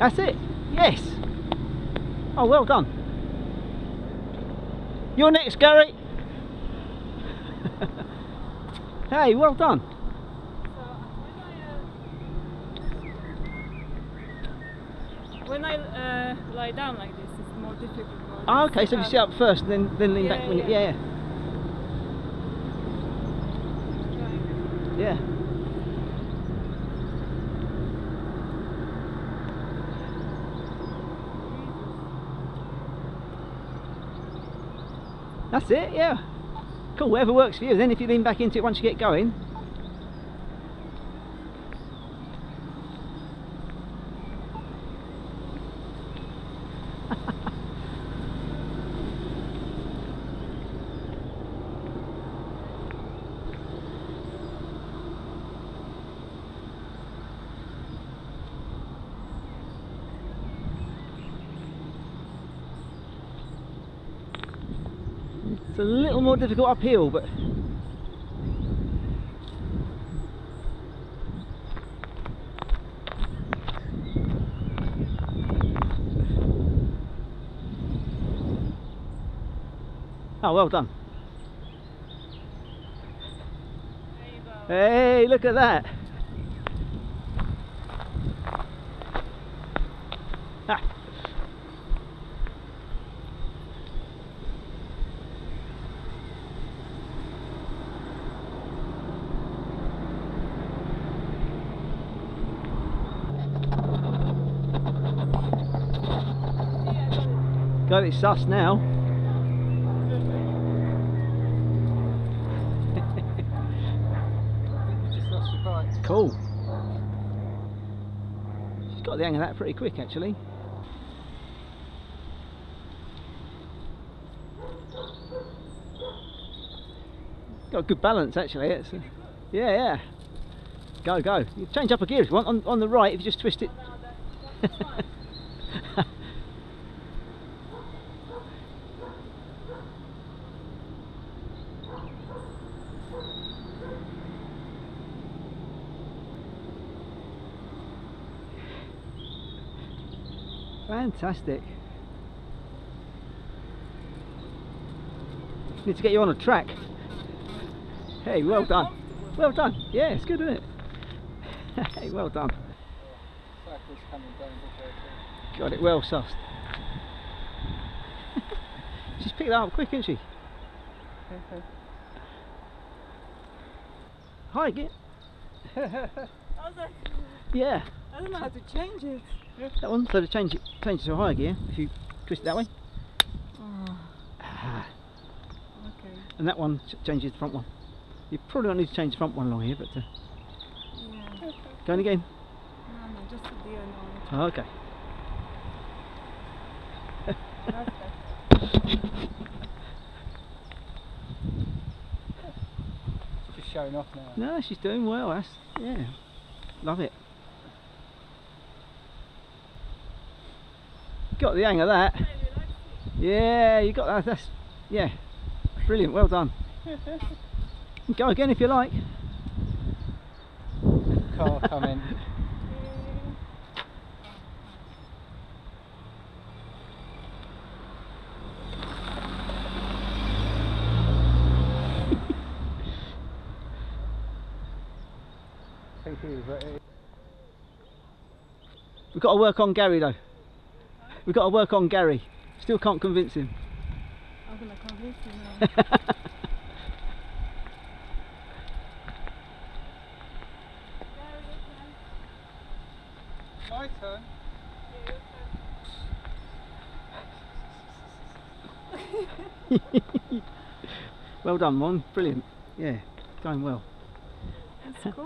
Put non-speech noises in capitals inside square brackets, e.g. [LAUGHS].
That's it. Yes. Oh, well done. You're next, Gary. [LAUGHS] hey, well done. When I uh, lie down like this, it's more difficult. More Oh, okay, so you sit up first and then, then lean Yeah, back when you, yeah. yeah, yeah, yeah. That's it, yeah. Cool, whatever works for you. Then if you lean back into it once you get going. It's a little more difficult uphill, but Oh, well done. Hey, look at that. Ha. Got it sus now. Cool. She's got the hang of that pretty quick actually. Got good balance actually. It's, uh, yeah, yeah. Go, go. You change up a gear if you want. On, on the right, if you just twist it. [LAUGHS] Fantastic. Need to get you on a track. Hey, well done. Well done. Yeah, it's good, isn't it? [LAUGHS] hey, well done. Cycle's coming down the road. Got it well sussed. [LAUGHS] She's picked that up quick, isn't she? [LAUGHS] Hi, get. I was like, Yeah, I don't know how to change it. that one. So to change it, change it to a higher gear, if you twist it that way, Oh, ah, okay. and that one ch- changes the front one. You probably don't need to change the front one along here, but uh, Yeah. going again. No, no, just the deer knowledge. Oh, okay. [LAUGHS] That's better. Just showing off now. No, she's doing well. That's yeah, love it. Got the hang of that. Yeah, you got that. That's yeah, brilliant. Well done. [LAUGHS] Go again if you like. Car coming. Thank but it- We've got to work on Gary though. We've got to work on Gary. Still can't convince him. I'm gonna convince you now. My turn. [LAUGHS] well done, Mon. Brilliant. Yeah, going well.